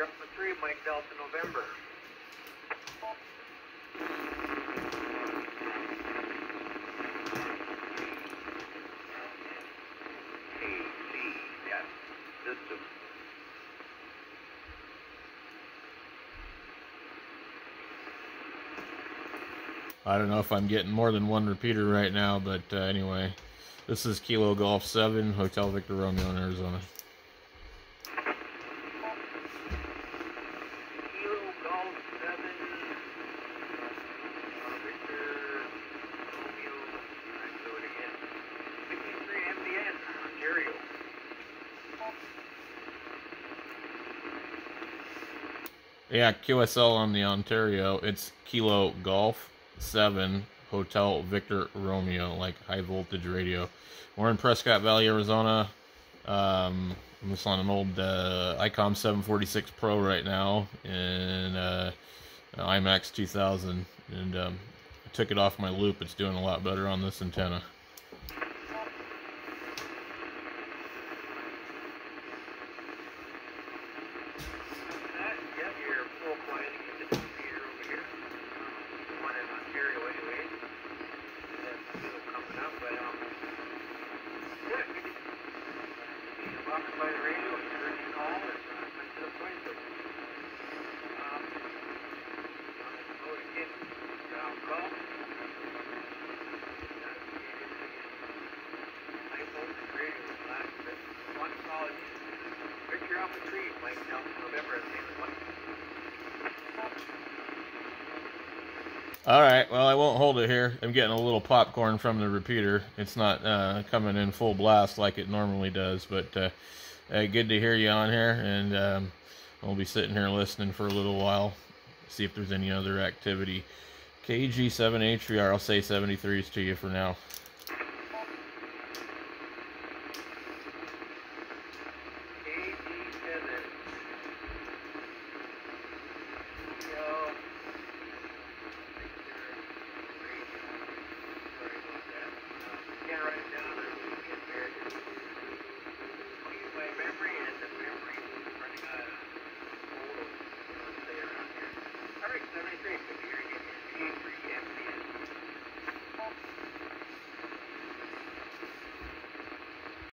Up for three, Mike Delta November. I don't know if I'm getting more than one repeater right now, but uh, anyway, this is Kilo Golf 7, Hotel Victor Romeo in Arizona. Kilo Golf 7. Uh, Victor Romeo. Let's do it again. 53 MDN, Ontario. Yeah, QSL on the Ontario. It's Kilo Golf 7 Hotel Victor Romeo, like high voltage radio. We're in Prescott Valley, Arizona. Um, I'm just on an old uh, ICOM 746 Pro right now in uh, IMAX 2000, and um, I took it off my loop. It's doing a lot better on this antenna. That, yep, you're full quiet. You get the computer over here. Um, one in Ontario anyway. That's still coming up, but, um, yeah, we just, you're walking by the radio and you heard you call and, uh, went to the point, but, um, I'm gonna go again, down call. High voltage radio, last, bit. one solid, Victor Alpha 3, Mike Delta November, same as one. All right, well, I won't hold it here. I'm getting a little popcorn from the repeater. It's not uh, coming in full blast like it normally does, but uh, uh, good to hear you on here, and um, I'll be sitting here listening for a little while, see if there's any other activity. KG7HVR, I'll say 73s to you for now.